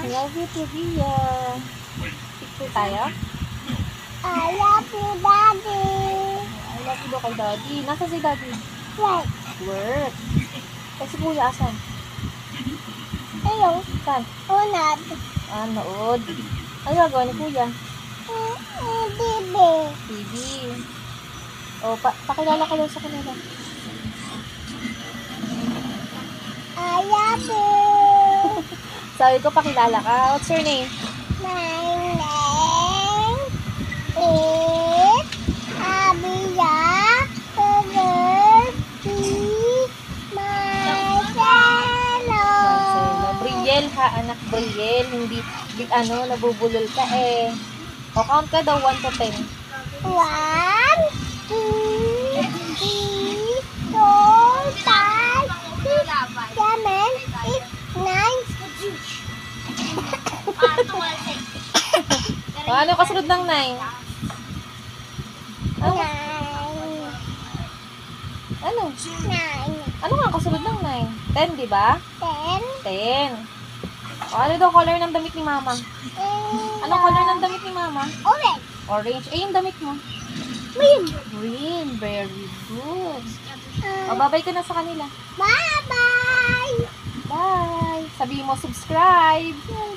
Love you too, Gia. Picture tayo? I love you, Daddy. I love you daw kay Daddy. Nasa si Daddy? Right. Work. Eh, si Kuya, asan? Ayun. Saan? Unad. Ah, nood. Ano gagawa ni Kuya? Bibi. TV. O, pa pakilala ka daw sa kanila. I love you. Sabi ko, pakilala ka. What's your name? My name is Abia Marcelo. Briel ha, anak Briel. Hindi, di, ano, nabubulol ka eh. O, count ka daw 1 to 10. 1, O, ano kasunod ng 9? Ano? Nine. Ano? Nine. Ano nga kasunod ng 9? 10, di ba? Ten. 10. O, ano daw color ng damit ni Mama? Anong color ng damit ni Mama? Orange. Orange. Eh, yung damit mo? Green. Green. Very good. O, babay ka na sa kanila. Bye-bye. Bye! Sabi mo, subscribe, Bye.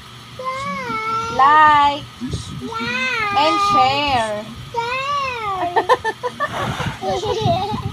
And share. Bye.